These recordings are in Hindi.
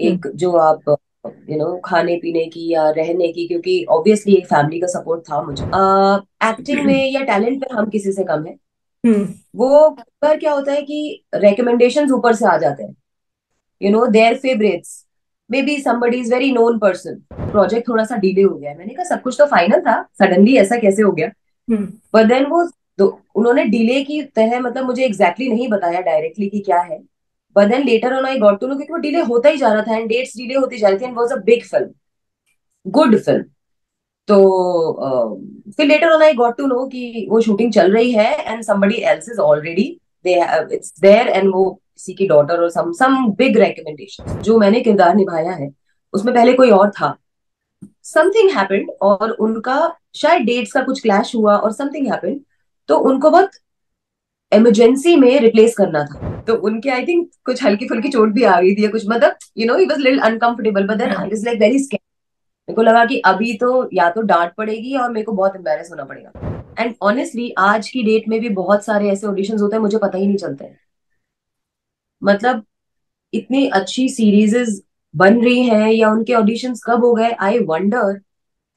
एक जो आप यू नो खाने पीने की या रहने की क्योंकि ऑब्वियसली एक फैमिली का सपोर्ट था मुझे। एक्टिंग में या टैलेंट में हम किसी से कम है। हम्म। वो पर क्या होता है कि रिकमेंडेशंस ऊपर से आ जाते हैं। You know their favourites may be somebody is very known person project थोड़ा सा डिले हो। गया मैंने कहा सब कुछ तो फाइनल था। सडनली ऐसा कैसे हो गया? हम्म। पर देन वो उन्होंने डिले की तरह मतलब मुझे एग्जैक्टली exactly नहीं बताया डायरेक्टली कि क्या है। But then later on I got to know क्योंकि वो डिले होता ही जा रहा था एंड डेट्स डिले होती जा रही थी and was a big film good film तो फिर later on I got to know कि वो शूटिंग चल रही है and somebody else is already they it's there and वो किसी की डॉटर और सम सम बिग रिकमेंडेशन जो मैंने किरदार निभाया है, उसमें पहले कोई और था. समथिंग हैपेंड और उनका, शायद डेट्स का कुछ क्लैश हुआ और समथिंग हैपेंड तो उनको बहुत इमरजेंसी में रिप्लेस करना था। तो उनके आई थिंक कुछ हल्की फुल्की चोट भी आ गई थी कुछ मतलब you know he was little uncomfortable but then I was like very मेरे को लगा कि अभी तो या तो डांट पड़ेगी और मेरे को बहुत एम्बेरस होना पड़ेगा। एंड ऑनेस्टली आज की डेट में भी बहुत सारे ऐसे ऑडिशन होते हैं मुझे पता ही नहीं चलते हैं। मतलब इतनी अच्छी सीरीजेस बन रही हैं या उनके ऑडिशन कब हो गए I wonder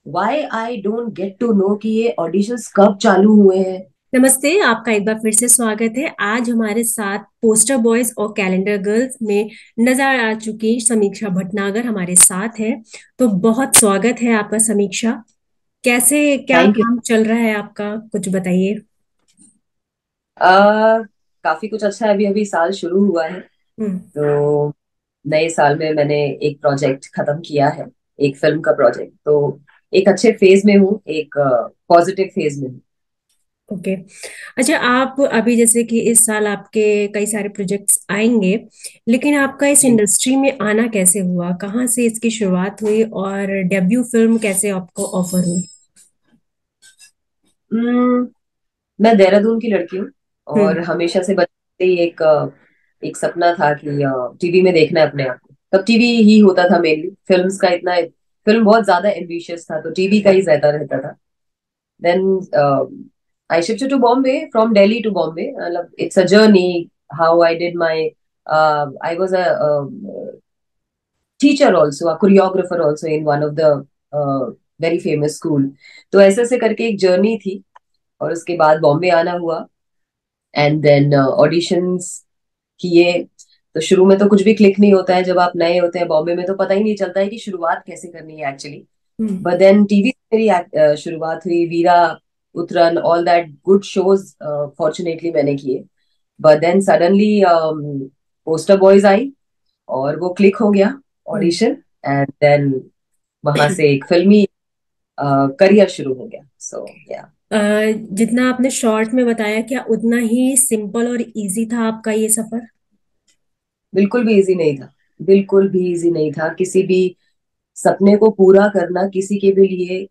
why I don't get to know कि ये ऑडिशन कब चालू हुए हैं। नमस्ते आपका एक बार फिर से स्वागत है। आज हमारे साथ पोस्टर बॉयज़ और कैलेंडर गर्ल्स में नज़र आ चुकी समीक्षा भटनागर हमारे साथ है। तो बहुत स्वागत है आपका समीक्षा। कैसे क्या काम चल रहा है आपका? कुछ बताइए। काफ़ी कुछ अच्छा है। अभी अभी साल शुरू हुआ है। हम्म। तो नए साल में मैंने एक प्रोजेक्ट खत्म किया है। एक फ़िल्म का प्रोजेक्ट तो एक अच्छे फ़ेज़ में हूँ एक पॉजिटिव फ़ेज़ में हूँ। ओके अच्छा आप अभी जैसे कि इस साल आपके कई सारे प्रोजेक्ट्स आएँगे लेकिन आपका इस जी। इंडस्ट्री में आना कैसे हुआ? कहाँ से इसकी शुरुआत हुई और डेब्यू फ़िल्म कैसे आपको ऑफ़र हुई? हम्म, मैं देहरादून की लड़की हूँ और हम्म हमेशा से बचपन से ही एक अ, एक सपना था कि टीवी में देखना है अपने आप को। तब टीवी ही होता था मेनली फिल्म्स का इतना फ़िल्म बहुत ज़्यादा एम्बिशियस था तो टीवी का ही ज़्यादा रहता था। Then I shifted to Bombay from Delhi to Bombay मतलब it's a journey how I did my I was a teacher also a choreographer also in one of the very famous school तो ऐसे ऐसे करके एक जर्नी थी और उसके बाद बॉम्बे आना हुआ एंड देन ऑडिशंस किए। तो शुरू में तो कुछ भी क्लिक नहीं होता है जब आप नए होते हैं बॉम्बे में तो पता ही नहीं चलता है कि शुरुआत कैसे करनी है एक्चुअली बट देन टीवी मेरी शुरुआत हुई Veera Uttaran all that good shows fortunately मैंने किए. But then suddenly Poster Boys आई और वो क्लिक हो गया ऑडिशन एंड देन वहाँ से एक फिल्मी करियर uh, शुरू हो गया. सो so, या अ, जितना आपने शॉर्ट में बताया क्या उतना ही सिंपल और इजी था आपका ये सफ़र? बिल्कुल भी इजी नहीं था. बिल्कुल भी इजी नहीं था. किसी भी सपने को पूरा करना किसी के भी लिए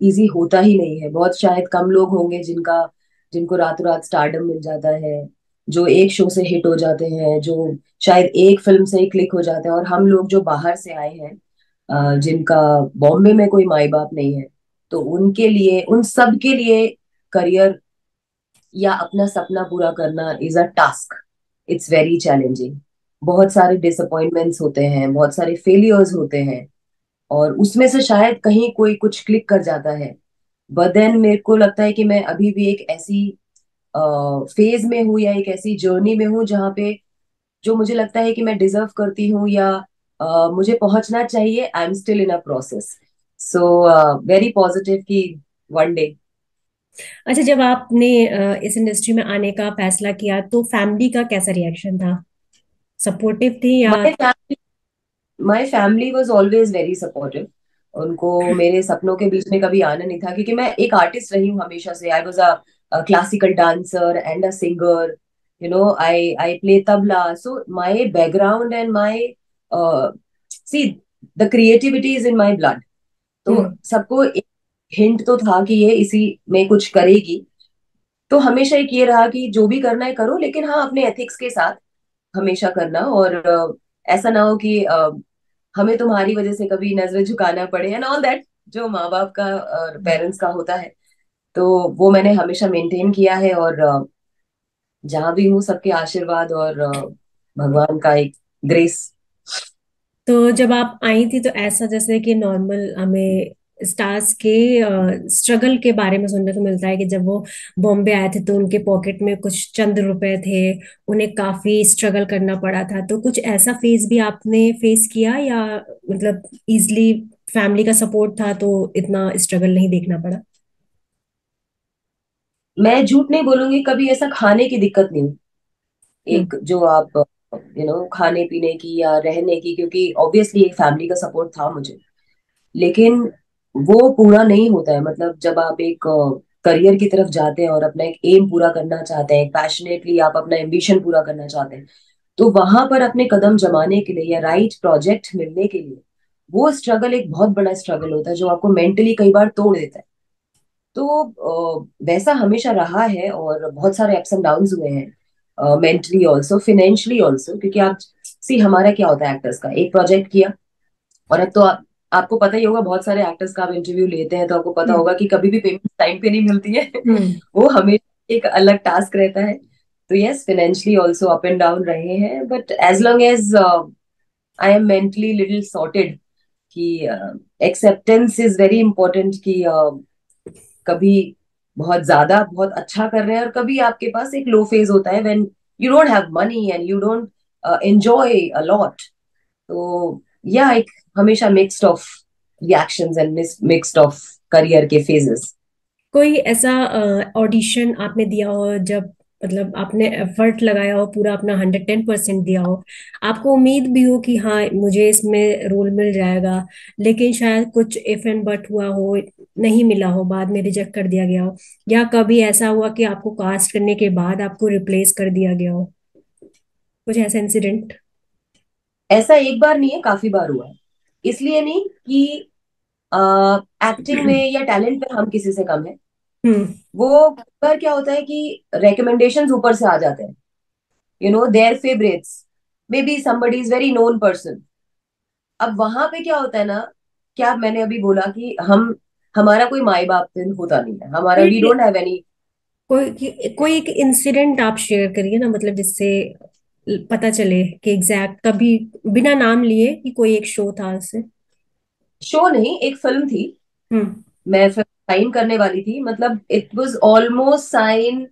इजी होता ही नहीं है। बहुत शायद कम लोग होंगे जिनका, जिनको रातों रात स्टारडम मिल जाता है, जो एक शो से हिट हो जाते हैं, जो शायद एक फ़िल्म से ही क्लिक हो जाते हैं। और हम लोग जो बाहर से आए हैं जिनका बॉम्बे में कोई माई बाप नहीं है तो उनके लिए, उन सब के लिए करियर या अपना सपना पूरा करना is a task it's very challenging बहुत सारे डिसअपॉइंटमेंट्स होते हैं, बहुत सारे फेलियर्स होते हैं। और उसमें से शायद कहीं कोई कुछ क्लिक कर जाता है। बट देन मेरे को लगता है कि मैं अभी भी एक ऐसी फ़ेज़ में हूँ या एक ऐसी जर्नी में हूँ जहाँ पे जो मुझे लगता है कि मैं डिजर्व करती हूँ या मुझे पहुँचना चाहिए I am still in a process so very positive कि वन डे अच्छा जब आपने इस इंडस्ट्री में आने का फैसला किया तो फैमिली का कैसा रिएक्शन था? सपोर्टिव थी yeah my family was always very supportive उनको मेरे सपनों के बीच में कभी आना नहीं था क्योंकि मैं एक आर्टिस्ट रही हूँ हमेशा से। I was a classical dancer and a singer you know I I play tabla so my background and my see the creativity is in my blood तो हम्म सबको एक हिंट तो था कि ये इसी में कुछ करेगी। तो हमेशा एक ये रहा कि जो भी करना है करो लेकिन हाँ अपने एथिक्स के साथ हमेशा करना और अ, ऐसा ना हो कि हमें तुम्हारी वजह से कभी नज़रें झुकाना पड़े एंड ऑल दैट जो माँ बाप का और पेरेंट्स का होता है। तो वो मैंने हमेशा मेंटेन किया है और जहाँ भी हूँ सबके आशीर्वाद और भगवान का एक ग्रेस तो जब आप आई थी तो ऐसा जैसे कि नॉर्मल हमें स्टार्स के स्ट्रगल के बारे में सुनने को मिलता है कि जब वो बॉम्बे आए थे तो उनके पॉकेट में कुछ चंद रुपए थे उन्हें काफ़ी स्ट्रगल करना पड़ा था। तो कुछ ऐसा फेस भी आपने फेस किया या मतलब इजली फैमिली का सपोर्ट था तो इतना स्ट्रगल नहीं देखना पड़ा? मैं झूठ नहीं बोलूँगी कभी ऐसा खाने की दिक्कत नहीं हम्म। एक जो आप यू you नो know, खाने पीने की या रहने की क्योंकि ऑब्वियसली एक फैमिली का सपोर्ट था मुझे। लेकिन वो पूरा नहीं होता है। मतलब जब आप एक करियर की तरफ़ जाते हैं और अपना एक एम पूरा करना चाहते हैं पैशनेटली आप अपना एम्बिशन पूरा करना चाहते हैं तो वहाँ पर अपने कदम जमाने के लिए या राइट प्रोजेक्ट मिलने के लिए वो स्ट्रगल एक बहुत बड़ा स्ट्रगल होता है जो आपको मेंटली कई बार तोड़ देता है। तो वैसा हमेशा रहा है और बहुत सारे अप्स एंड डाउन हुए हैं मेंटली ऑल्सो फिनेंशियली ऑल्सो क्योंकि आप सी हमारा क्या होता है एक्टर्स का एक प्रोजेक्ट किया और अब तो आप, आपको पता ही होगा बहुत सारे एक्टर्स का आप इंटरव्यू लेते हैं तो आपको पता हम्म। होगा कि कभी भी पेमेंट टाइम पे नहीं मिलती है। हम्म। वो हमेशा एक अलग टास्क रहता है। तो yes financially also up and down रहे हैं but as long as I am mentally little sorted कि एक्सेप्टेंस इज़ वेरी इंपॉर्टेंट कि uh, कभी बहुत ज़्यादा बहुत अच्छा कर रहे हैं और कभी आपके पास एक लो फ़ेज़ होता है when you don't have money and you don't enjoy a lot तो या एक हमेशा mixed of reactions and mixed of career के फेजेस कोई ऐसा ऑडिशन uh, आपने दिया हो जब मतलब आपने एफर्ट लगाया हो पूरा अपना हंड्रेड टेन परसेंट दिया हो आपको उम्मीद भी हो कि हाँ मुझे इसमें रोल मिल जाएगा लेकिन शायद कुछ इफ़ एंड बट हुआ हो नहीं मिला हो बाद में रिजेक्ट कर दिया गया हो या कभी ऐसा हुआ कि आपको कास्ट करने के बाद आपको रिप्लेस कर दिया गया हो? कुछ ऐसा इंसिडेंट ऐसा एक बार नहीं है काफ़ी बार हुआ है। इसलिए नहीं कि एक्टिंग में या टैलेंट में हम किसी से कम है। हम्म। वो पर क्या होता है कि recommendations ऊपर से आ जाते हैं। You know their favourites may be somebody is very known person अब वहाँ पे क्या होता है ना क्या मैंने अभी बोला कि हम हमारा कोई माए बाप तो होता नहीं है। हमारा वी डोंट हैव एनी कोई कोई एक इंसिडेंट आप शेयर करिए ना मतलब जिससे पता चले कि एग्जैक्ट कभी बिना नाम लिए कि कोई एक शो था उससे शो नहीं एक फ़िल्म थी। हम्म। मैं फ़िल्म साइन करने वाली थी। मतलब इट वाज ऑलमोस्ट साइन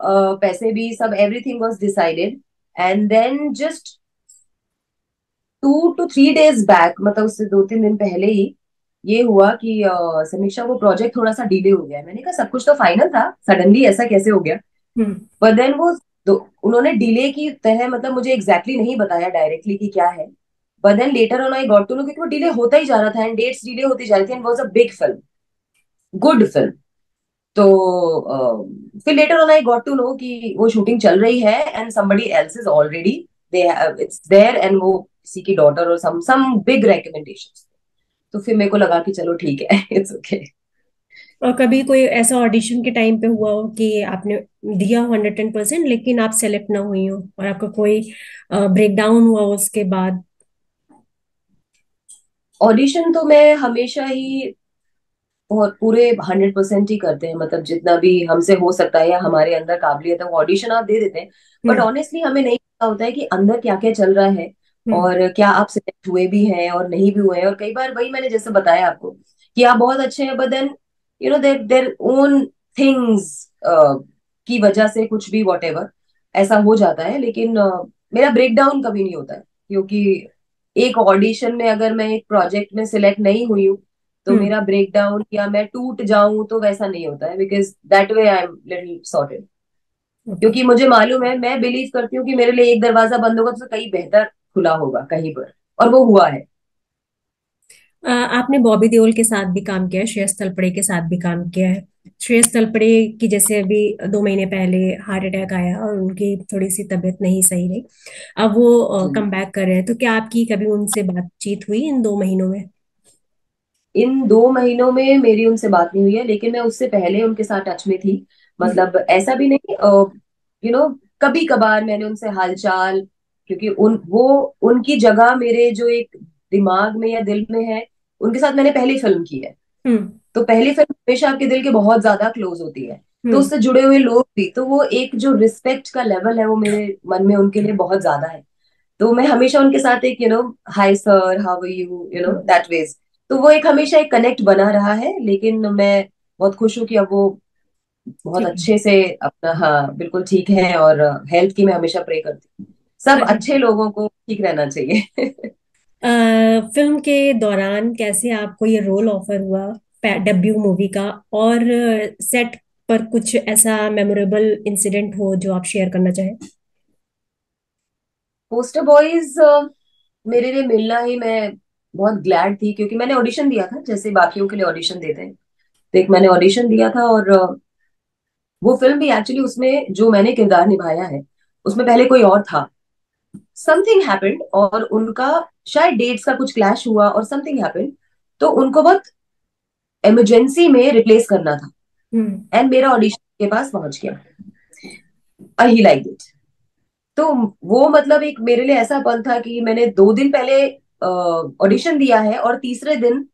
पैसे भी सब everything was decided and then just two two three days back मतलब उससे दो तीन दिन पहले ही ये हुआ कि अ, समीक्षा वो प्रोजेक्ट थोड़ा सा डिले हो गया मैंने कहा सब कुछ तो फाइनल था। सडनली ऐसा कैसे हो गया? हम्म। पर देन वो दो, उन्होंने डिले की तरह मतलब मुझे एग्जैक्टली exactly नहीं बताया डायरेक्टली कि क्या है। But then later on I got to know क्योंकि वो डिले होता ही जा रहा था एंड डेट्स डिले होती जा रही थी and was a big film good film तो फिर later on I got to know कि वो शूटिंग चल रही है and somebody else is already they it's there and वो किसी की डॉटर और सम सम बिग रिकमेंडेशंस तो फिर मेरे को लगा कि चलो ठीक है इट्स ओके और कभी कोई ऐसा ऑडिशन के टाइम पे हुआ हो कि आपने दिया हो हंड्रेड टेन परसेंट लेकिन आप सेलेक्ट ना हुई हो और आपका कोई ब्रेकडाउन हुआ हो उसके बाद? ऑडिशन तो मैं हमेशा ही बहुत पूरे हंड्रेड परसेंट ही करते हैं मतलब जितना भी हमसे हो सकता है या हमारे अंदर काबिलियत है वो ऑडिशन आप दे देते हैं। बट हम्म ऑनेस्टली हमें नहीं पता होता है कि अंदर क्या क्या चल रहा है हम्म। और क्या आप सिलेक्ट हुए भी हैं और नहीं भी हुए हैं। और कई बार वही मैंने जैसे बताया आपको कि आप बहुत अच्छे हैं but then you know their their own things की वजह से कुछ भी वॉट ऐसा हो जाता है लेकिन uh, मेरा ब्रेक डाउन कभी नहीं होता है क्योंकि एक ऑडिशन में अगर मैं एक प्रोजेक्ट में सिलेक्ट नहीं हुई हूँ तो हम्म मेरा ब्रेक डाउन या मैं टूट जाऊँ तो वैसा नहीं होता है because that way I am little sorted क्योंकि मुझे मालूम है मैं बिलीव करती हूँ कि मेरे लिए एक दरवाज़ा बंद होगा तो कहीं बेहतर खुला होगा कहीं पर और वो हुआ है। आपने बॉबी देओल के साथ भी काम किया है श्रेयस तलपड़े के साथ भी काम किया है। श्रेयस तलपड़े की जैसे अभी दो महीने पहले हार्ट अटैक आया और उनकी थोड़ी सी तबीयत नहीं सही रही। अब वो कम बैक कर रहे हैं। तो क्या आपकी कभी उनसे बातचीत हुई इन दो महीनों में? इन दो महीनों में मेरी उनसे बात नहीं हुई है लेकिन मैं उससे पहले उनके साथ टच में थी। मतलब ऐसा भी नहीं यू नो कभी कभार मैंने उनसे हालचाल क्योंकि उन वो उनकी जगह मेरे जो एक दिमाग में या दिल में है उनके साथ मैंने पहली फ़िल्म की है। हम्म। तो पहली फ़िल्म हमेशा आपके दिल के बहुत ज़्यादा क्लोज होती है। तो हम्म। उससे जुड़े हुए लोग भी तो वो एक जो रिस्पेक्ट का लेवल है वो मेरे मन में उनके लिए बहुत ज़्यादा है। तो मैं हमेशा उनके साथ एक you know hi sir how are you you know that ways तो वो एक हमेशा एक कनेक्ट बना रहा है लेकिन मैं बहुत खुश हूँ कि अब वो बहुत अच्छे से अपना हाँ बिल्कुल ठीक है और हेल्थ की मैं हमेशा प्रे करती हूँ। सब अच्छा अच्छे लोगों को ठीक रहना चाहिए। फ़िल्म के दौरान कैसे आपको ये रोल ऑफ़र हुआ डेब्यू मूवी का और सेट पर कुछ ऐसा मेमोरेबल इंसिडेंट हो जो आप शेयर करना चाहें? पोस्टर बॉयज़ मेरे लिए मिलना ही मैं बहुत ग्लैड थी क्योंकि मैंने ऑडिशन दिया था, जैसे बाकियों के लिए ऑडिशन देते हैं। तो एक मैंने ऑडिशन दिया था और वो फ़िल्म भी एक्चुअली उसमें जो मैंने किरदार निभाया है, उसमें पहले कोई और था। समथिंग हैपेंड और उनका शायद डेट्स का कुछ क्लैश हुआ और समथिंग हैपेंड तो उनको बहुत इमरजेंसी में रिप्लेस करना था। एंड मेरा ऑडिशन के पास पहुँच गया। आई लाइक इट तो वो मतलब एक मेरे लिए ऐसा पल था कि मैंने दो दिन पहले ऑडिशन दिया है और तीसरे दिन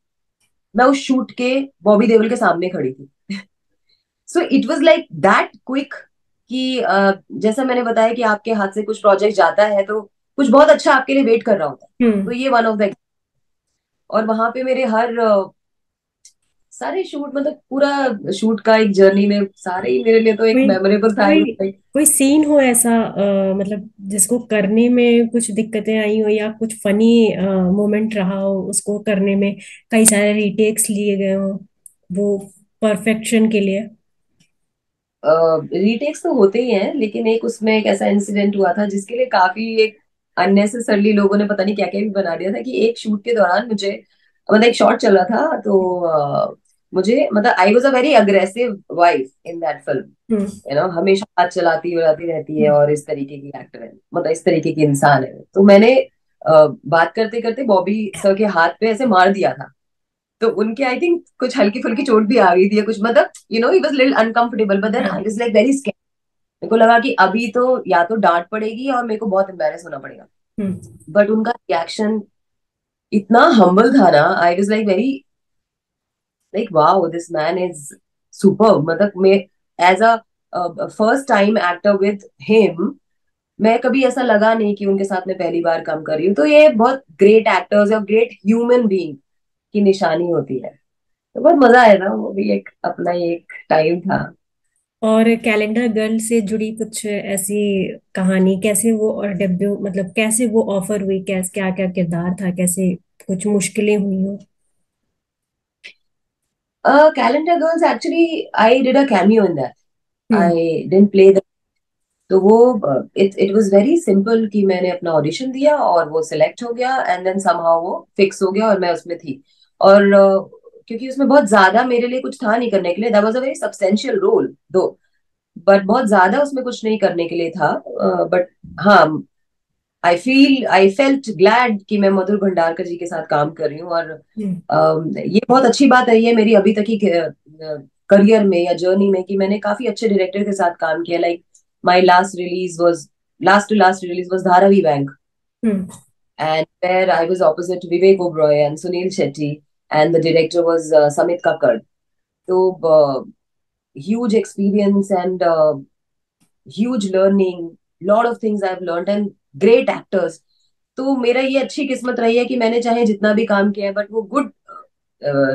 मैं उस शूट के बॉबी देवल के सामने खड़ी थी। So it was like that quick कि अ, जैसा मैंने बताया कि आपके हाथ से कुछ प्रोजेक्ट जाता है तो कुछ बहुत अच्छा आपके लिए वेट कर रहा होता है। तो हम्म ये वन ऑफ़ द और वहाँ पे मेरे हर सारे शूट मतलब पूरा शूट का एक जर्नी में सारे ही मेरे लिए तो एक मेमोरेबल था कोई कोई सीन हो ऐसा अ, मतलब जिसको करने में कुछ दिक्कतें आई हो या कुछ फनी मोमेंट रहा हो उसको करने में कई सारे रीटेक्स लिए गए हो वो परफेक्शन के लिए? रीटेक्स तो होते ही हैं लेकिन एक उसमें एक ऐसा इंसिडेंट हुआ था जिसके लिए काफ़ी एक अननेसेसरली लोगों ने पता नहीं क्या क्या भी बना दिया था कि एक शूट के दौरान मुझे मतलब एक शॉट चल रहा था तो मुझे मतलब I was a very aggressive wife in that film you know हमेशा हाथ चलाती चलाती रहती है हम्म। और इस तरीके की एक्टर है मतलब इस तरीके की इंसान है। तो मैंने बात करते करते बॉबी सर के हाथ पे ऐसे मार दिया था। तो उनके आई थिंक कुछ हल्की फुल्की चोट भी आ गई थी कुछ मतलब you know he was little uncomfortable but then I was like very scared मेरे को लगा कि अभी तो या तो डांट पड़ेगी और मेरे को बहुत एम्बेरस होना पड़ेगा। हम्म। बट उनका रिएक्शन इतना हम्बल था ना I was like very like wow this man is super मतलब मैं as a first time actor with him मैं कभी ऐसा लगा नहीं कि उनके साथ मैं पहली बार काम कर रही हूँ। तो ये बहुत ग्रेट एक्टर्स और ग्रेट ह्यूमन बींग की निशानी होती है। तो बहुत मज़ा आया था वो भी एक अपना एक टाइम था। और कैलेंडर गर्ल से जुड़ी कुछ ऐसी कहानी कैसे वो और डेब्यू मतलब कैसे वो ऑफ़र हुई कैसे क्या क्या किरदार था कैसे कुछ मुश्किलें हुई हो? Calendar Girls actually I did a cameo in that hmm. I didn't play that तो वो it it was very simple कि मैंने अपना ऑडिशन दिया और वो सिलेक्ट हो गया एंड देन समहाउ वो फिक्स हो गया और मैं उसमें थी। और uh, क्योंकि उसमें बहुत ज़्यादा मेरे लिए कुछ था नहीं करने के लिए that was a very substantial role दो। बट बहुत ज़्यादा उसमें कुछ नहीं करने के लिए था। बट हाँ I feel I felt glad कि मैं मधुर भंडारकर जी के साथ काम कर रही हूँ और हम्म। ये बहुत अच्छी बात है। ये मेरी अभी तक की करियर में या जर्नी में कि मैंने काफ़ी अच्छे डायरेक्टर के साथ काम किया। Like my last release was last to last release was Dharavi bank and I was opposite Vivek Oberoi and Sunil Shetty, and the director was uh, Samit Kakkad. So uh, huge experience and uh, huge learning, lot of things I've learned and great actors. तो मेरा ये अच्छी किस्मत रही है कि मैंने चाहे जितना भी काम किया है बट वो good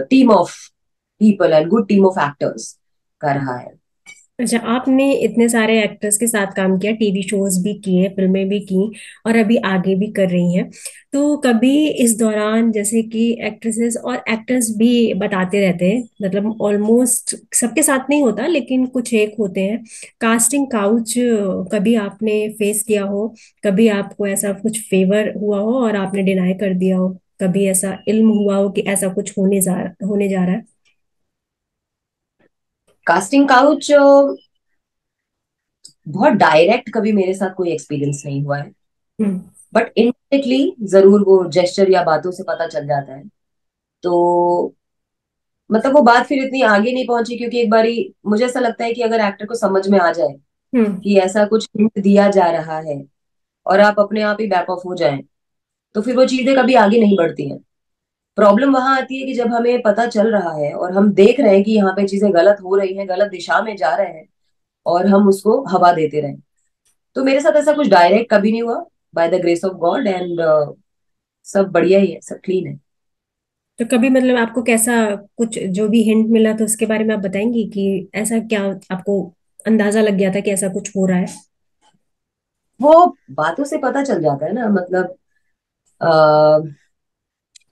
team of people and good team of actors का रहा है अच्छा आपने इतने सारे एक्टर्स के साथ काम किया टीवी शोज़ भी किए, फ़िल्में भी की और अभी आगे भी कर रही हैं। तो कभी इस दौरान जैसे कि एक्ट्रेसेस और एक्टर्स भी बताते रहते हैं मतलब ऑलमोस्ट सबके साथ नहीं होता, लेकिन कुछ एक होते हैं। कास्टिंग काउच कभी आपने फेस किया हो, कभी आपको ऐसा कुछ फेवर हुआ हो और आपने डिनाई कर दिया हो, कभी ऐसा इल्म हुआ हो कि ऐसा कुछ होने जा होने जा रहा है? कास्टिंग काउच बहुत डायरेक्ट कभी मेरे साथ कोई एक्सपीरियंस नहीं हुआ है। हम्म। बट इनडायरेक्टली ज़रूर वो जेस्टर या बातों से पता चल जाता है। तो मतलब वो बात फिर इतनी आगे नहीं पहुँची क्योंकि एक बारी मुझे ऐसा लगता है कि अगर एक्टर को समझ में आ जाए हम्म। कि ऐसा कुछ हिंट दिया जा रहा है और आप अपने आप ही बैक ऑफ़ हो जाए तो फिर वो चीज़ें कभी आगे नहीं बढ़ती हैं। प्रॉब्लम वहाँ आती है कि जब हमें पता चल रहा है और हम देख रहे हैं कि यहाँ पे चीज़ें गलत हो रही हैं गलत दिशा में जा रहे हैं और हम उसको हवा देते रहे। तो मेरे साथ ऐसा कुछ डायरेक्ट कभी नहीं हुआ। By the grace of God and सब बढ़िया ही है सब क्लीन है। तो कभी मतलब आपको कैसा कुछ जो भी हिंट मिला तो उसके बारे में आप बताएँगी कि ऐसा क्या आपको अंदाज़ा लग गया था कि ऐसा कुछ हो रहा है? वो बातों से पता चल जाता है ना मतलब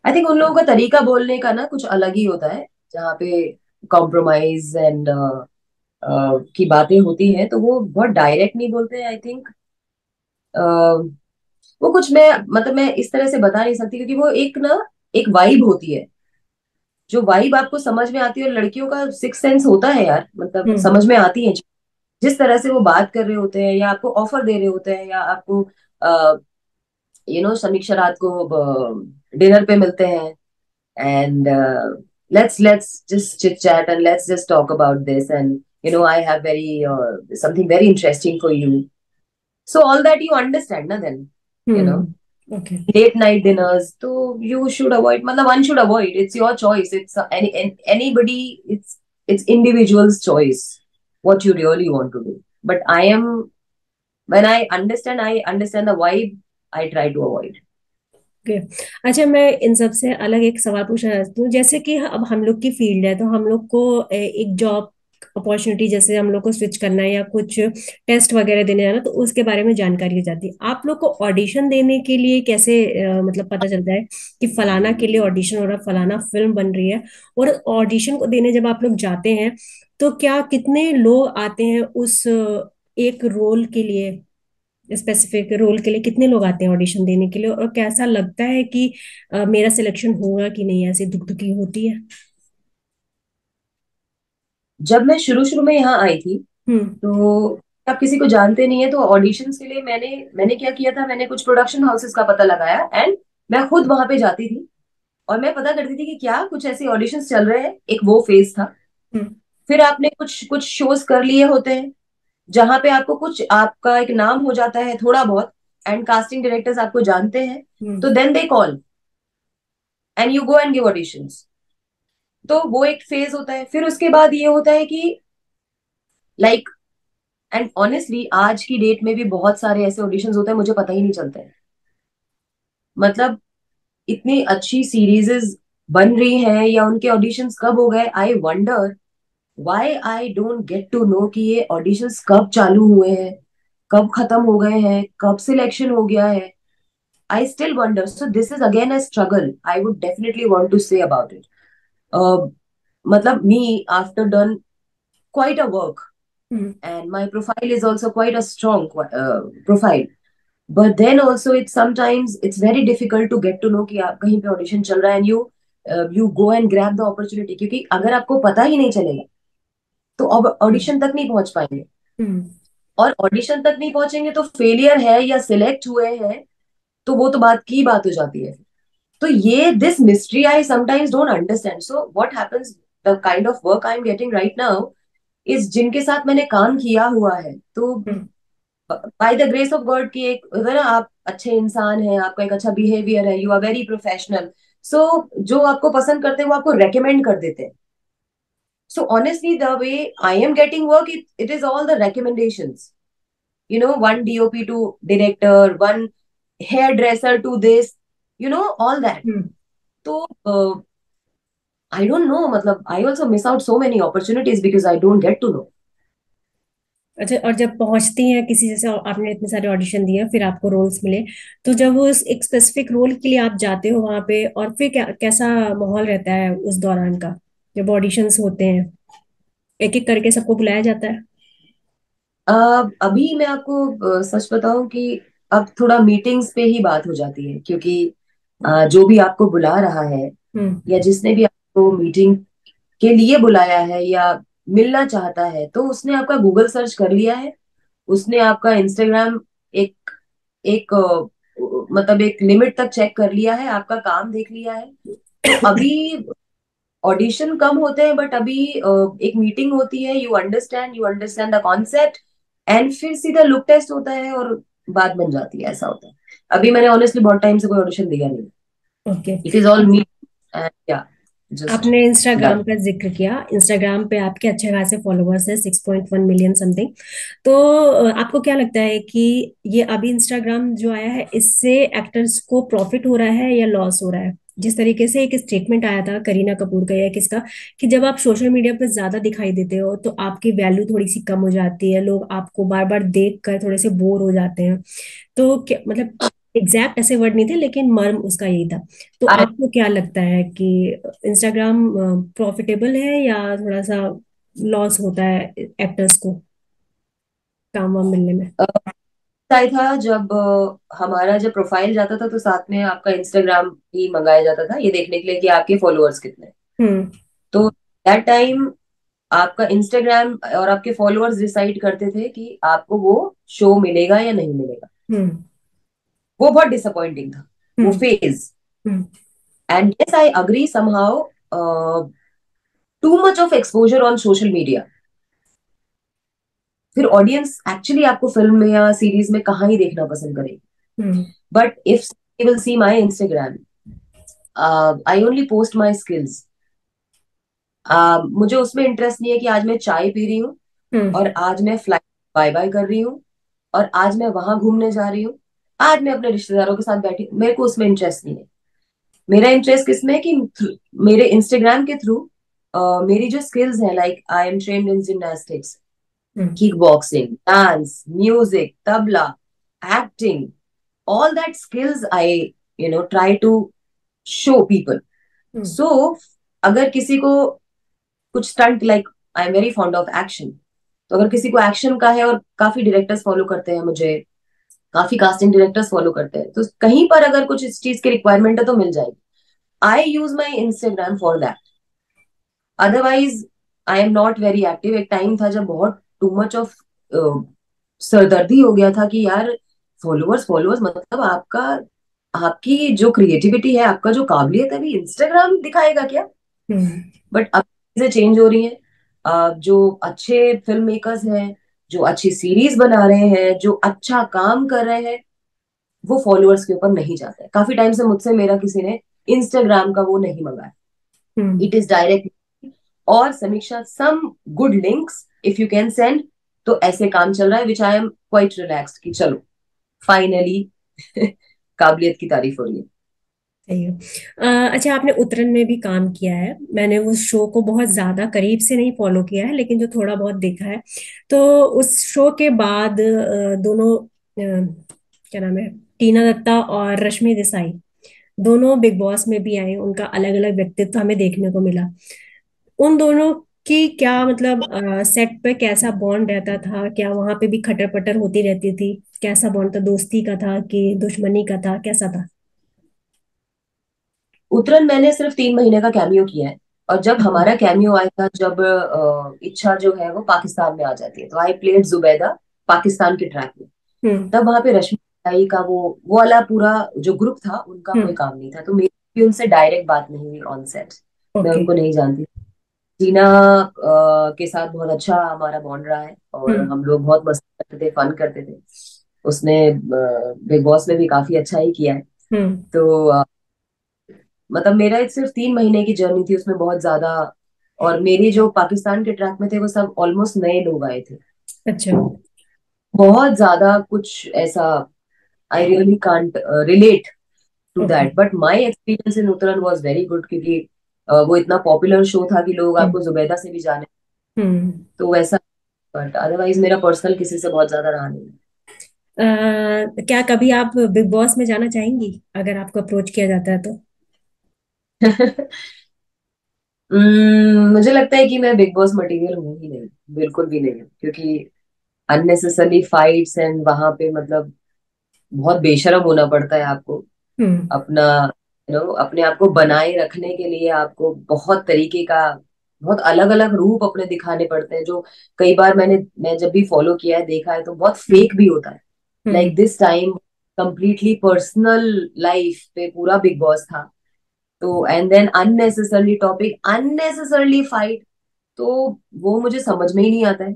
आई थिंक उन लोगों का तरीका बोलने का ना कुछ अलग ही होता है जहाँ पे कॉम्प्रोमाइज एंड की बातें होती हैं तो वो बहुत डायरेक्ट नहीं बोलते हैं आई थिंक वो कुछ मैं मतलब मैं इस तरह से बता नहीं सकती क्योंकि वो एक ना एक वाइब होती है। जो वाइब आपको समझ में आती है और लड़कियों का सिक्स सेंस होता है यार मतलब हम्म। समझ में आती है। जिस तरह से वो बात कर रहे होते हैं या आपको ऑफ़र दे रहे होते हैं या आपको यू नो समीक्षा रात को डिनर पे मिलते हैं। And let's let's just chit chat and let's just talk about this and you know I have very something very interesting for you so all that you understand ना then you know late night dinners तो यू शुड अवॉइड मतलब one should avoid it's your choice it's anybody it's it's individuals choice what you really want to do but I am when I understand I understand the vibe i try to avoid. Okay अच्छा मैं इन सबसे अलग एक सवाल पूछना चाहती हूँ। जैसे कि अब हम लोग की फ़ील्ड है तो हम लोग को एक जॉब अपॉर्चुनिटी जैसे हम लोग को स्विच करना है या कुछ टेस्ट वगैरह देने जाना तो उसके बारे में जानकारी हो जाती है। आप लोग को ऑडिशन देने के लिए कैसे अ, मतलब पता चलता है कि फलाना के लिए ऑडिशन हो रहा है फलाना फ़िल्म बन रही है? और ऑडिशन को देने जब आप लोग जाते हैं तो क्या कितने लोग आते हैं उस एक रोल के लिए? स्पेसिफिक रोल के लिए कितने लोग आते हैं ऑडिशन देने के लिए और कैसा लगता है कि अ, मेरा सिलेक्शन होगा कि नहीं? ऐसी दुख दुखी होती है? जब मैं शुरू शुरू में यहाँ आई थी हम्म। तो आप किसी को जानते नहीं है तो ऑडिशन के लिए मैंने मैंने क्या किया था? मैंने कुछ प्रोडक्शन हाउसेस का पता लगाया एंड मैं खुद वहाँ पे जाती थी और मैं पता करती थी कि क्या कुछ ऐसे ऑडिशन चल रहे हैं। एक वो फ़ेज़ था। हम्म। फिर आपने कुछ कुछ शोज़ कर लिए होते हैं। जहाँ पे आपको कुछ आपका एक नाम हो जाता है थोड़ा बहुत एंड कास्टिंग डायरेक्टर्स आपको जानते हैं हम्म। तो then they call and you go and give auditions तो वो एक फ़ेज़ होता है। फिर उसके बाद ये होता है कि लाइक एंड ऑनेस्टली आज की डेट में भी बहुत सारे ऐसे ऑडिशन होते हैं मुझे पता ही नहीं चलता है। मतलब इतनी अच्छी सीरीजेस बन रही हैं या उनके ऑडिशंस कब हो गए I wonder why I don't get to know कि ये ऑडिशन कब चालू हुए हैं कब खत्म हो गए हैं कब सिलेक्शन हो गया है? I still wonder so this is again a struggle I would definitely want to say about it मतलब me after done quite a work and my profile is also quite a strong uh, profile. But then also it's sometimes it's very difficult to get to know कि आप कहीं पे ऑडिशन चल रहा है and you uh, you go and grab the opportunity. क्योंकि अगर आपको पता ही नहीं चलेगा तो अब ऑडिशन तक नहीं पहुँच पाएँगे। हम्म। और ऑडिशन तक नहीं पहुँचेंगे तो फेलियर है या सिलेक्ट हुए हैं तो वो तो बात की बात हो जाती है। तो ये this mystery I sometimes don't understand so what happens the kind of work I am getting right now is जिनके साथ मैंने काम किया हुआ है तो by the grace of God की एक ना आप अच्छे इंसान हैं आपका एक अच्छा बिहेवियर है you are very professional so जो आपको पसंद करते हैं वो आपको रेकमेंड कर देते हैं। So honestly the way I am getting work it it is all the recommendations. You know one dop to director one hairdresser to this you know all that. हम्म तो आई डोंट नो मतलब I also miss out so many opportunities because I don't get to know अच्छा और जब पहुँचती हैं किसी जैसे आपने इतने सारे ऑडिशन दिए फिर आपको रोल्स मिले तो जब वो एक स्पेसिफिक रोल के लिए आप जाते हो वहाँ पे और फिर क्या कैसा माहौल रहता है उस दौरान का? जब ऑडिशंस होते हैं एक एक करके सबको बुलाया जाता है? अब अभी मैं आपको सच बताऊँ कि अब थोड़ा मीटिंग्स पे ही बात हो जाती है क्योंकि जो भी आपको बुला रहा है हम्म। या जिसने भी आपको मीटिंग के लिए बुलाया है या मिलना चाहता है तो उसने आपका गूगल सर्च कर लिया है। उसने आपका इंस्टाग्राम एक एक मतलब एक लिमिट तक चेक कर लिया है आपका काम देख लिया है। तो अभी ऑडिशन कम होते हैं बट अभी एक मीटिंग होती है you understand you understand the concept and फिर सीधा लुक टेस्ट होता है और बात बन जाती है ऐसा होता है। अभी मैंने ऑनेस्टली बहुत टाइम से कोई ऑडिशन दिया नहीं। Okay it is all me या आपने इंस्टाग्राम का ज़िक्र किया। इंस्टाग्राम पे आपके अच्छे खासे फॉलोअर्स है six point one million something तो आपको क्या लगता है कि ये अभी इंस्टाग्राम जो आया है इससे एक्टर्स को प्रॉफिट हो रहा है या लॉस हो रहा है? जिस तरीके से एक स्टेटमेंट आया था करीना कपूर का या किसका कि जब आप सोशल मीडिया पर ज़्यादा दिखाई देते हो तो आपकी वैल्यू थोड़ी सी कम हो जाती है लोग आपको बार बार देख कर थोड़े से बोर हो जाते हैं। तो क्या मतलब एग्जैक्ट ऐसे वर्ड नहीं थे लेकिन मर्म उसका यही था। तो आपको क्या लगता है कि इंस्टाग्राम प्रॉफिटेबल है या थोड़ा सा लॉस होता है एक्टर्स को काम वाम मिलने में? आई था जब हमारा जब प्रोफ़ाइल जाता था तो साथ में आपका इंस्टाग्राम भी मंगाया जाता था ये देखने के लिए कि आपके फॉलोअर्स कितने। हम्म। तो दैट टाइम आपका इंस्टाग्राम और आपके फॉलोअर्स डिसाइड करते थे कि आपको वो शो मिलेगा या नहीं मिलेगा। हम्म। वो बहुत डिसअपॉइंटिंग था। वो phase and yes I agree somehow too much of exposure on social media फिर ऑडियंस एक्चुअली आपको फ़िल्म में या सीरीज़ में कहाँ ही देखना पसंद करेगी। But if will see my Instagram I only post my skills मुझे उसमें इंटरेस्ट नहीं है कि आज मैं चाय पी रही हूँ हम्म और आज मैं फ़्लाइट बाय बाय कर रही हूँ और आज मैं वहाँ घूमने जा रही हूँ। आज मैं अपने रिश्तेदारों के साथ बैठी मेरे को उसमें इंटरेस्ट नहीं है। मेरा इंटरेस्ट किसमें है कि मेरे इंस्टाग्राम के थ्रू मेरी जो स्किल्स हैं like I am trained in gymnastics kick boxing dance music tabla acting all that skills I, you know, try to show people. हम्म So, अगर किसी को कुछ stunt like I am very fond of action तो अगर किसी को एक्शन का है और काफ़ी डायरेक्टर्स फॉलो करते हैं मुझे काफ़ी कास्टिंग डायरेक्टर्स फॉलो करते हैं तो कहीं पर अगर कुछ इस चीज़ की रिक्वायरमेंट है तो मिल जाएगी। I use my Instagram for that otherwise I am not very active एक टाइम था जब बहुत टू मच ऑफ़ सरदर्दी हो गया था कि यार फॉलोअर्स फॉलोअर्स मतलब आपका आपकी जो क्रिएटिविटी है आपका जो काबिलियत है अभी इंस्टाग्राम दिखाएगा क्या? हम्म। बट अब चीज़ें चेंज हो रही हैं। जो अच्छे फ़िल्म मेकर्स हैं जो अच्छी सीरीज़ बना रहे हैं जो अच्छा काम कर रहे हैं वो फॉलोअर्स के ऊपर नहीं जाते हैं। काफ़ी टाइम से मुझसे मेरा किसी ने इंस्टाग्राम का वो नहीं मंगाया। हम्म। इट इज़ डायरेक्ट और Samiksha some good links if you can send तो ऐसे काम चल रहा है which I am quite relaxed कि चलो फाइनली काबिलियत की तारीफ़ हो रही है। सही है। अच्छा आपने उतरन में भी काम किया है। मैंने उस शो को बहुत ज़्यादा करीब से नहीं फॉलो किया है, लेकिन जो थोड़ा बहुत देखा है तो उस शो के बाद दोनों क्या नाम है, टीना दत्ता और रश्मि देसाई, दोनों बिग बॉस में भी आए, उनका अलग अलग व्यक्तित्व हमें देखने को मिला। उन दोनों की क्या मतलब सेट पे कैसा बॉन्ड रहता था? क्या वहाँ पे भी खटर पटर होती रहती थी? कैसा बॉन्ड था? दोस्ती का था कि दुश्मनी का था? कैसा था? उतरन मैंने सिर्फ़ तीन महीने का कैमियो किया है। और जब हमारा कैमियो आया था जब इच्छा जो है वो पाकिस्तान में आ जाती है। तो आई प्लेड जुबैदा पाकिस्तान के ट्रैक में। हम्म। तब वहाँ पे रश्मि ताई का वो वो वाला पूरा जो ग्रुप था उनका कोई हम्म काम नहीं था। तो मेरी भी उनसे डायरेक्ट बात नहीं हुई ऑन सेट मैं उनको नहीं जानती जीना के साथ बहुत अच्छा हमारा बॉन्ड रहा है और हम्म। हम लोग बहुत मस्ती करते थे फन करते थे। उसने बिग बॉस में भी काफ़ी अच्छा ही किया है। हम्म। तो मतलब मेरा एक सिर्फ़ तीन महीने की जर्नी थी उसमें बहुत ज़्यादा और मेरे जो पाकिस्तान के ट्रैक में थे वो सब ऑलमोस्ट नए लोग आए थे। अच्छा। बहुत ज़्यादा कुछ ऐसा I really can't relate to that but my experience in Uttaran was very good क्योंकि वो इतना पॉपुलर शो था कि लोग हम्म। आपको जुबैदा से भी जाने हम्म। तो वैसा बट अदरवाइज़ मेरा पर्सनल किसी से बहुत ज़्यादा रहा नहीं। अ, क्या कभी आप बिग बॉस में जाना चाहेंगी? अगर आपको अप्रोच किया जाता है तो। हम्म, मुझे लगता है कि मैं बिग बॉस मटेरियल हूँ ही नहीं बिल्कुल भी नहीं क्योंकि अननेसेसरली फाइट्स एंड वहाँ पे मतलब बहुत बेशरम होना पड़ता है आपको हम्म। नो अपने आप को बनाए रखने के लिए आपको बहुत तरीके का बहुत अलग अलग रूप अपने दिखाने पड़ते हैं जो कई बार मैंने मैं जब भी फॉलो किया है देखा है तो बहुत फेक भी होता है। Like this time completely personal life पे पूरा बिग बॉस था। तो and then unnecessarily topic unnecessarily fight तो वो मुझे समझ में ही नहीं आता है।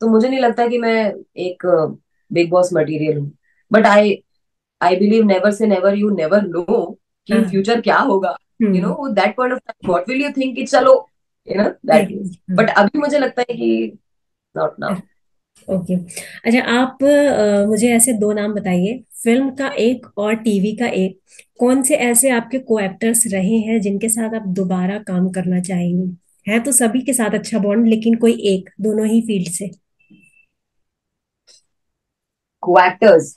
तो मुझे नहीं लगता कि मैं एक बिग बॉस मटेरियल हूँ। But I I believe never say never you never know कि हाँ। फ्यूचर क्या होगा you know that point of time what will you think कि चलो यू नो दैट बट अभी मुझे लगता है कि नॉट नाउ ओके। अच्छा आप मुझे ऐसे दो नाम बताइए। फ़िल्म का एक और टीवी का एक कौन से ऐसे आपके को एक्टर्स रहे हैं जिनके साथ आप दोबारा काम करना चाहेंगे? है तो सभी के साथ अच्छा बॉन्ड लेकिन कोई एक दोनों ही फ़ील्ड से। को एक्टर्स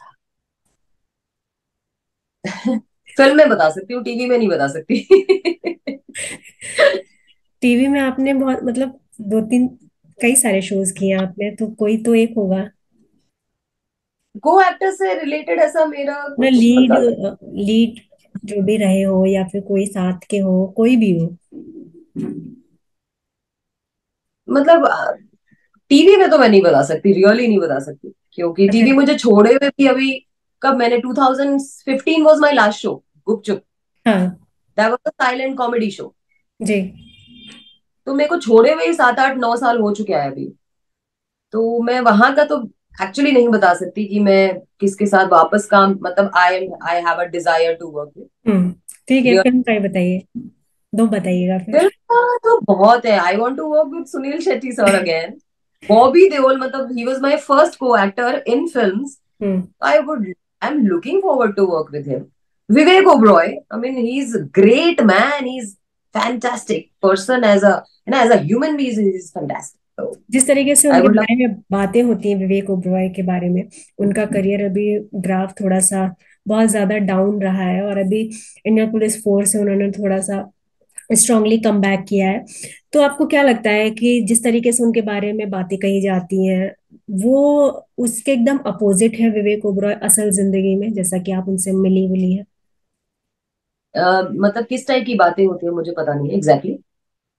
फ़िल्म में बता सकती हूँ टीवी में नहीं बता सकती। टीवी में आपने बहुत मतलब दो तीन कई सारे शोज़ किए आपने तो कोई तो एक होगा। को एक्टर से रिलेटेड ऐसा मेरा ना लीड लीड जो भी रहे हो या फिर कोई साथ के हो कोई भी हो। मतलब टीवी में तो मैं नहीं बता सकती रियली नहीं बता सकती क्योंकि अच्छा। टीवी मुझे छोड़े हुए भी अभी कब मैंने 2015 was my last show Gupchup हाँ। That was a silent comedy show जी। तो मेरे को छोड़े हुए सात आठ नौ साल हो चुके हैं अभी। तो मैं वहाँ का तो एक्चुअली नहीं बता सकती कि मैं किसके साथ वापस काम मतलब I I have a desire to work ठीक है फ़िल्म का बताइए। दो बताइएगा फिर। तो बहुत है। I want to work with Sunil Shetty sir again Bobby Deol मतलब he was my first co-actor in films I would, I am looking forward to work with him Vivek Oberoi I mean he is great man is fantastic person as a as बीज इज़ फैंटास्टिक जिस तरीके से उनके बारे में बातें होती है विवेक ओब्रॉय के बारे में उनका करियर अभी ग्राफ थोड़ा सा बहुत ज़्यादा डाउन रहा है और अभी इंडियन पुलिस फोर्स से उन्होंने थोड़ा सा स्ट्रांगली कम बैक किया है। तो आपको क्या लगता है कि जिस तरीके से उनके बारे में बातें कही जाती हैं वो उसके एकदम अपोजिट है विवेक ओबरॉय असल ज़िंदगी में जैसा कि आप उनसे मिली मिली है? uh, मतलब किस टाइप की बातें होती है मुझे पता नहीं है एग्जैक्टली exactly.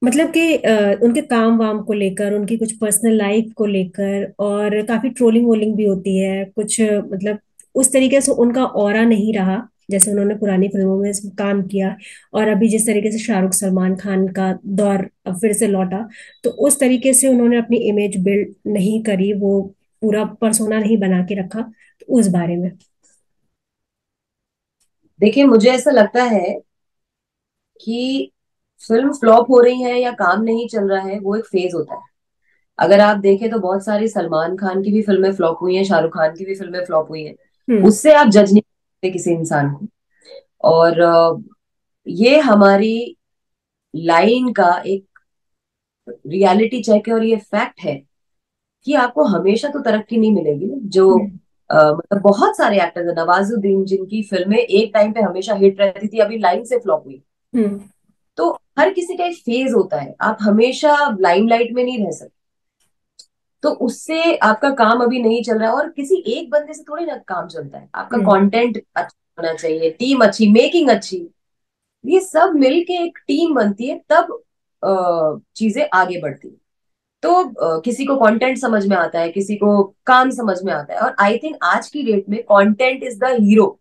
मतलब कि अ, उनके काम वाम को लेकर उनकी कुछ पर्सनल लाइफ को लेकर और काफ़ी ट्रोलिंग वोलिंग भी होती है कुछ मतलब उस तरीके से उनका और नहीं रहा। जैसे उन्होंने पुरानी फ़िल्मों में काम किया और अभी जिस तरीके से शाहरुख सलमान खान का दौर अब फिर से लौटा तो उस तरीके से उन्होंने अपनी इमेज बिल्ड नहीं करी वो पूरा पर्सोना नहीं बना के रखा तो उस बारे में। देखिए मुझे ऐसा लगता है कि फ़िल्म फ्लॉप हो रही है या काम नहीं चल रहा है वो एक फ़ेज़ होता है। अगर आप देखें तो बहुत सारी सलमान खान की भी फ़िल्में फ्लॉप हुई हैं शाहरुख खान की भी फ़िल्में फ्लॉप हुई हैं। हम्म। उससे आप जज नहीं किसी इंसान को। और ये हमारी लाइन का एक रियलिटी चेक है और ये फैक्ट है कि आपको हमेशा तो तरक्की नहीं मिलेगी ना जो हम्म। मतलब बहुत सारे एक्टर्स हैं नवाजुद्दीन जिनकी फ़िल्में एक टाइम पे हमेशा हिट रहती थी अभी लाइन से फ्लॉप हुई। हम्म। तो हर किसी का एक फ़ेज़ होता है आप हमेशा लाइमलाइट में नहीं रह सकते। तो उससे आपका काम अभी नहीं चल रहा है और किसी एक बंदे से थोड़ी ना काम चलता है। आपका हम्म। कंटेंट अच्छा होना चाहिए टीम अच्छी मेकिंग अच्छी। ये सब मिलके एक टीम बनती है तब चीज़ें आगे बढ़ती है। तो किसी को कंटेंट समझ में आता है किसी को काम समझ में आता है और आई थिंक आज की डेट में कंटेंट इज़ द हीरो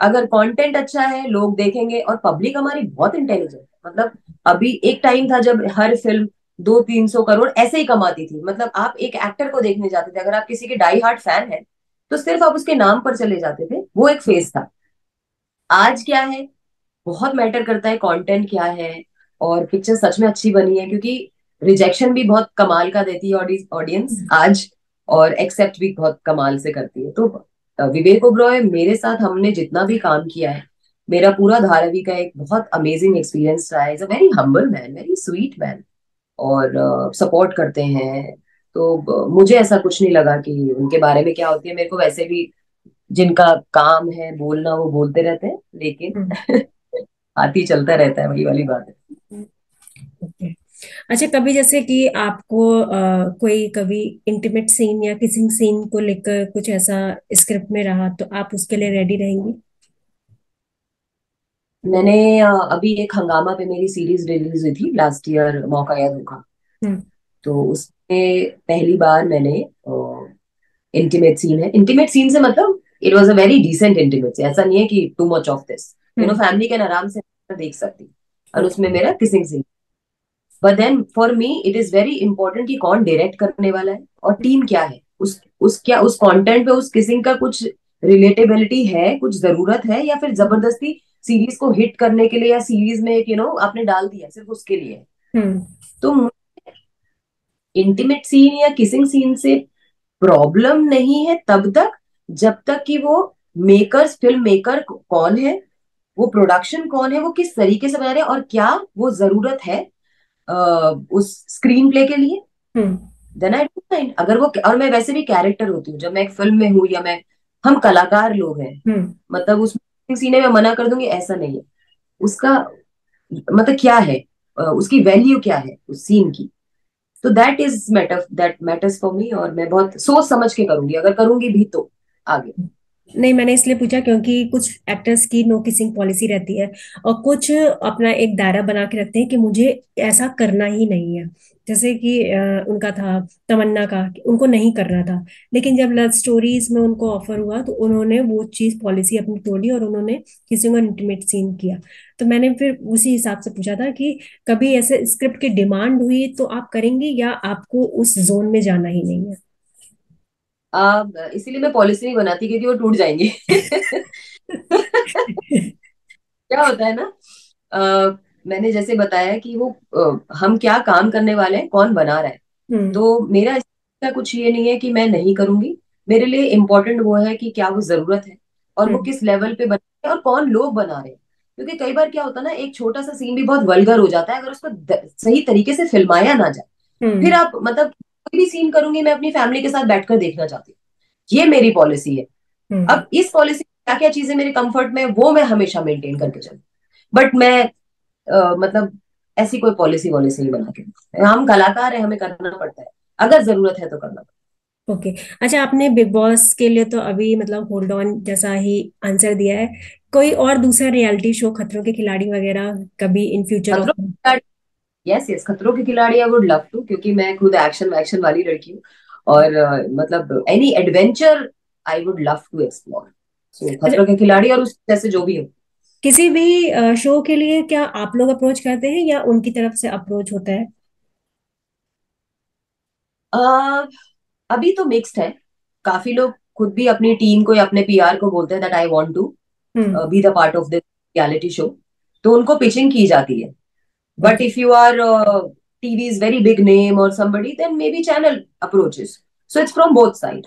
अगर कंटेंट अच्छा है लोग देखेंगे और पब्लिक हमारी बहुत इंटेलिजेंट है। मतलब अभी एक टाइम था जब हर फ़िल्म दो तीन सौ करोड़ ऐसे ही कमाती थी। मतलब आप एक एक्टर को देखने जाते थे, अगर आप किसी के डाई हार्ट फ़ैन है तो सिर्फ़ आप उसके नाम पर चले जाते थे। वो एक फ़ेज़ था। आज क्या है? बहुत मैटर करता है कंटेंट क्या है, और पिक्चर सच में अच्छी बनी है, क्योंकि रिजेक्शन भी बहुत कमाल का देती है ऑडियंस आज, और एक्सेप्ट भी बहुत कमाल से करती है। तो विवेक ओबरॉय, मेरे साथ हमने जितना भी काम किया है, मेरा पूरा धारावी का एक बहुत अमेजिंग एक्सपीरियंस रहा है। Is a very humble man very sweet man और सपोर्ट करते हैं। तो मुझे ऐसा कुछ नहीं लगा कि उनके बारे में क्या होती है। मेरे को वैसे भी जिनका काम है बोलना वो बोलते रहते हैं लेकिन हम्म। हाथी चलता रहता है वही वाली बात है। अच्छा कभी जैसे कि आपको अ, कोई कभी इंटीमेट सीन या किसिंग सीन को लेकर कुछ ऐसा स्क्रिप्ट में रहा तो आप उसके लिए रेडी रहेंगी? मैंने अभी एक हंगामा पे मेरी सीरीज़ रिलीज़ हुई थी लास्ट ईयर मौका या धोखा हम्म। तो उसमें पहली बार मैंने इंटीमेट सीन है। इंटीमेट सीन से मतलब it was a very decent intimate ऐसा नहीं है कि too much of this you know family can आराम से देख सकती। और उसमें मेरा kissing scene but then for me it is very important कि कौन डायरेक्ट करने वाला है और टीम क्या है। उस उस क्या उस कंटेंट पे उस किसिंग का कुछ रिलेटेबिलिटी है कुछ ज़रूरत है या फिर ज़बरदस्ती सीरीज़ को हिट करने के लिए या सीरीज़ में एक यू नो आपने डाल दिया सिर्फ़ उसके लिए। हम्म। तो इंटीमेट सीन या किसिंग सीन से प्रॉब्लम नहीं है तब तक जब तक कि वो मेकर्स फ़िल्म मेकर कौन है वो प्रोडक्शन कौन है वो किस तरीके से बना रहे हैं और क्या वो ज़रूरत है उस स्क्रीन प्ले के लिए। देन आई डोंट माइंड अगर वो और मैं वैसे भी कैरेक्टर होती हूँ जब मैं एक फ़िल्म में हूँ या मैं हम कलाकार लोग हैं हम्म। मतलब उस सीने में मना कर दूँगी, ऐसा नहीं है। उसका मतलब क्या है? उसकी वैल्यू क्या है? उस सीन की। तो that is matter that matters for me और मैं बहुत सोच समझ के करूँगी। अगर करूँगी भी तो आगे। नहीं, मैंने इसलिए पूछा क्योंकि कुछ एक्टर्स की नो किसिंग पॉलिसी रहती है और कुछ अपना एक दायरा बना के रखते हैं कि मुझे ऐसा करना ही नहीं है। जैसे कि उनका था, तमन्ना का उनको नहीं करना था। लेकिन जब लव स्टोरीज में उनको ऑफ़र हुआ तो उन्होंने वो चीज़ पॉलिसी अपनी तोड़ी और उन्होंने किसी को इंटीमेट सीन किया। तो मैंने फिर उसी हिसाब से पूछा था कि कभी ऐसे स्क्रिप्ट की डिमांड हुई तो आप करेंगी या आपको उस जोन में जाना ही नहीं है? इसीलिए मैं पॉलिसी नहीं बनाती क्योंकि वो टूट जाएँगे। क्या होता है ना? आ, मैंने जैसे बताया कि वो आ, हम क्या काम करने वाले हैं कौन बना रहा है। हम्म। तो मेरा इसका कुछ ये नहीं है कि मैं नहीं करूँगी। मेरे लिए इम्पोर्टेंट वो है कि क्या वो ज़रूरत है और वो हम्म। किस लेवल पे बना रहे हैं और कौन लोग बना रहे हैं। क्योंकि कई बार क्या होता है ना एक छोटा सा सीन भी बहुत वल्गर हो जाता है अगर उसको सही तरीके से फिल्माया ना जाए। फिर हम्म आप मतलब कोई भी सीन करूँगी मैं अपनी फैमिली के साथ बैठकर देखना चाहती हूँ। ये मेरी पॉलिसी है। हम्म। अब इस पॉलिसी क्या क्या चीज़ें मेरे कंफर्ट में वो मैं हमेशा मेंटेन करके चलूँ। बट मैं अ, मतलब ऐसी कोई पॉलिसी वॉलिसी नहीं बना के हम कलाकार हैं हमें करना पड़ता है। अगर ज़रूरत है तो करना पड़ता ओके okay. अच्छा आपने बिग बॉस के लिए तो अभी मतलब होल्ड ऑन जैसा ही आंसर दिया है। कोई और दूसरा रियलिटी शो खतरों के खिलाड़ी वगैरह कभी इन है फ्यूचर यस यस खतरों के Khiladi I would love to क्योंकि मैं खुद एक्शन वैक्शन वाली लड़की हूँ। और अ, मतलब any adventure I would love to explore so खतरों के खिलाड़ी और उस जैसे जो भी हो। किसी भी शो के लिए क्या आप लोग अप्रोच करते हैं या उनकी तरफ़ से अप्रोच होता है? अ, अभी तो मिक्स्ड है। काफ़ी लोग खुद भी अपनी टीम को या अपने पीआर को बोलते हैं that I want to be the part of the reality show तो उनको पिचिंग की जाती है। But okay if you are uh, TV's very big name or somebody, then maybe channel approaches. So it's from both side.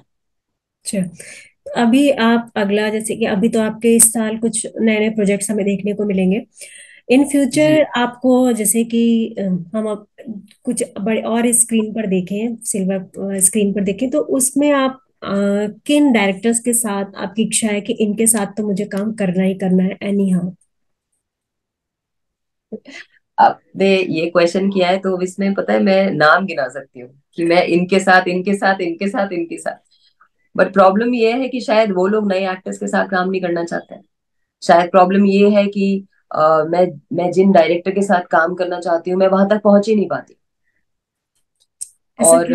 अच्छा अभी आप अगला जैसे कि अभी तो आपके इस साल कुछ नए नए प्रोजेक्ट्स हमें देखने को मिलेंगे इन फ्यूचर आपको जैसे कि हम अब कुछ बड़े और स्क्रीन पर देखें सिल्वर स्क्रीन पर देखें तो उसमें आप अ, किन डायरेक्टर्स के साथ आपकी इच्छा है कि इनके साथ तो मुझे काम करना ही करना है एनी हाउ आपने ये क्वेश्चन किया है तो इसमें पता है मैं नाम गिना सकती हूँ कि मैं इनके साथ इनके साथ इनके साथ इनके साथ। बट प्रॉब्लम ये है कि शायद वो लोग नए एक्टर्स के साथ काम नहीं करना चाहते हैं। शायद प्रॉब्लम ये है कि अ, मैं मैं जिन डायरेक्टर के साथ काम करना चाहती हूँ मैं वहाँ तक पहुँच ही नहीं पाती। और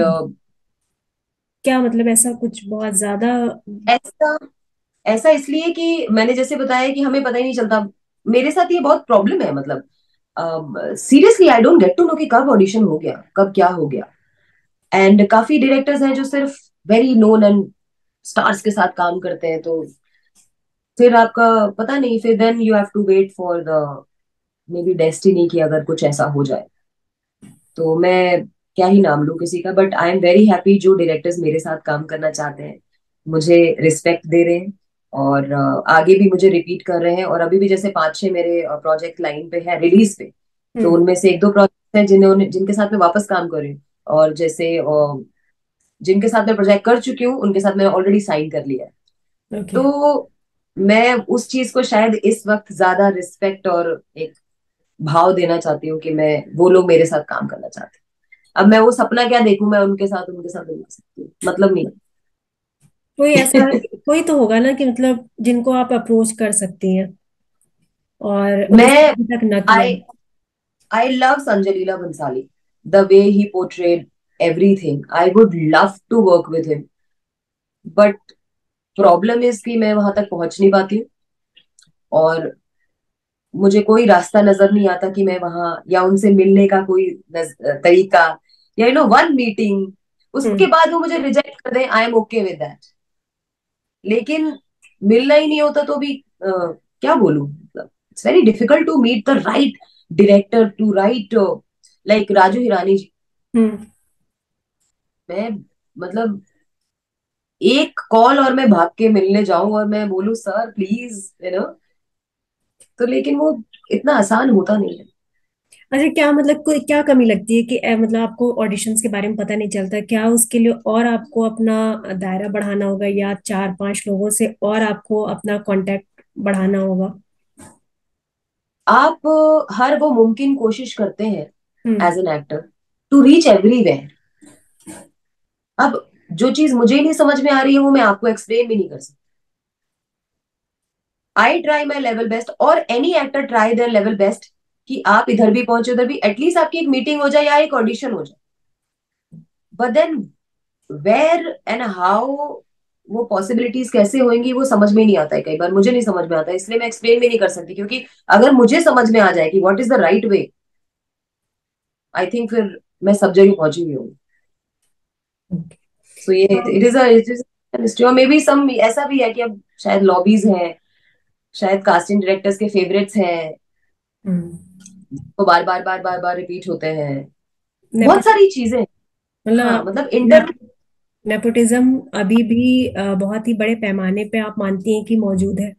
क्या? मतलब ऐसा कुछ बहुत ज़्यादा? ऐसा ऐसा इसलिए कि मैंने जैसे बताया कि हमें पता ही नहीं चलता। मेरे साथ ये बहुत प्रॉब्लम है मतलब। Seriously I don't get to know कि कब ऑडिशन हो गया, कब क्या हो गया। एंड काफ़ी डायरेक्टर्स हैं जो सिर्फ़ वेरी नोन एंड स्टार्स के साथ काम करते हैं तो फिर आपका पता नहीं, फिर then you have to wait for the maybe destiny की अगर कुछ ऐसा हो जाए। तो मैं क्या ही नाम लू किसी का but I am very happy जो डायरेक्टर्स मेरे साथ काम करना चाहते हैं। मुझे रिस्पेक्ट दे रहे हैं। और आगे भी मुझे रिपीट कर रहे हैं और अभी भी जैसे पाँच छह मेरे प्रोजेक्ट लाइन पे है रिलीज़ पे तो हम्म। उनमें से एक दो प्रोजेक्ट हैं जिन्होंने जिनके साथ मैं वापस काम कर रही हूँ। और जैसे जिनके साथ मैं प्रोजेक्ट कर चुकी हूँ उनके साथ मैंने ऑलरेडी साइन कर लिया है। ओके तो मैं उस चीज़ को शायद इस वक्त ज़्यादा रिस्पेक्ट और एक भाव देना चाहती हूँ कि मैं वो लोग मेरे साथ काम करना चाहते हैं। अब मैं वो सपना क्या देखूँ मैं उनके साथ उनके साथ कर सकती। मतलब नहीं। कोई ऐसा कोई तो होगा ना कि मतलब जिनको आप अप्रोच कर सकती हैं। और मैं अभी तक ना किया। I I love Sanjay Leela Bhansali the way he portrayed everything I would love to work with him but problem is कि मैं वहाँ तक पहुँच नहीं पाती हूँ। और मुझे कोई रास्ता नज़र नहीं आता कि मैं वहाँ या उनसे मिलने का कोई तरीका या यू नो वन मीटिंग उसके हम्म। बाद वो मुझे रिजेक्ट कर दें I am okay with that लेकिन मिलना ही नहीं होता तो भी अ, क्या बोलू? मतलब it's very difficult to meet the right director to right like Raju Hirani ji. हम्म। मैं मतलब एक कॉल और मैं भाग के मिलने जाऊँ और मैं बोलू सर प्लीज़ यू नो तो लेकिन वो इतना आसान होता नहीं है। अच्छा क्या मतलब कोई क्या कमी लगती है कि अ, मतलब आपको ऑडिशंस के बारे में पता नहीं चलता? क्या उसके लिए और आपको अपना दायरा बढ़ाना होगा या चार पाँच लोगों से और आपको अपना कांटेक्ट बढ़ाना होगा? आप अ, हर वो मुमकिन कोशिश करते हैं हम्म। As an actor to reach everywhere अब जो चीज़ मुझे नहीं समझ में आ रही है वो मैं आपको एक्सप्लेन भी नहीं कर सकती। I try my level best और any actor try their level best कि आप इधर भी पहुँचे उधर भी एटलीस्ट आपकी एक मीटिंग हो जाए या एक ऑडिशन हो जाए। But then where and how वो पॉसिबिलिटीज कैसे होंगी वो समझ में नहीं आता है कई बार। मुझे नहीं समझ में आता इसलिए मैं एक्सप्लेन भी नहीं कर सकती क्योंकि अगर मुझे समझ में आ जाए कि what is the right way I think फिर मैं सब जगह पहुँची हुई हूँ सो ये इट इज़ और मे बी सम ऐसा भी है कि अब शायद लॉबीज हैं शायद कास्टिंग डायरेक्टर्स के फेवरेट्स हैं। हम्म वो बार बार बार बार बार रिपीट होते हैं। बहुत सारी चीज़ें। हाँ मतलब मतलब इंटर नेपोटिज्म अभी भी बहुत ही बड़े पैमाने पे आप मानती हैं कि मौजूद है।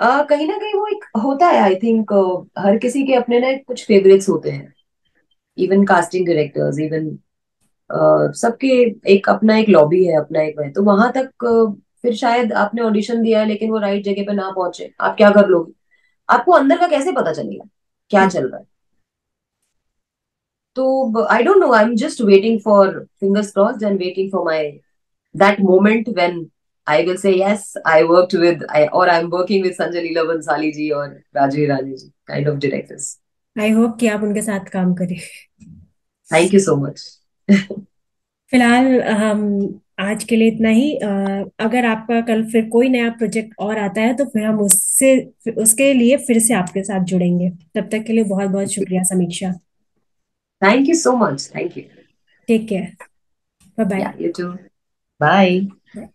आ, कहीं ना कहीं वो एक होता है आई थिंक हर किसी के अपने ना कुछ फेवरेट्स होते हैं। इवन कास्टिंग डायरेक्टर्स इवन सबके एक अपना एक लॉबी है अपना एक है। तो वहाँ तक फिर शायद आपने ऑडिशन दिया है लेकिन वो राइट जगह पे ना पहुँचे। आप क्या कर लोगे? आपको अंदर का कैसे पता चलेगा? क्या चल रहा है? तो I don't know I am just waiting for fingers crossed and waiting for my that moment when I will say yes I worked with और I am working with Sanjay Leela Bhansali ji और Raju Hirani ji kind of directors I hope कि आप उनके साथ काम करें। थैंक यू सो मच फ़िलहाल हम आज के लिए इतना ही। अगर आपका कल फिर कोई नया प्रोजेक्ट और आता है तो फिर हम उससे उसके लिए फिर से आपके साथ जुड़ेंगे। तब तक के लिए बहुत बहुत शुक्रिया Samiksha. Thank you so much thank you take care bye yeah you too bye bye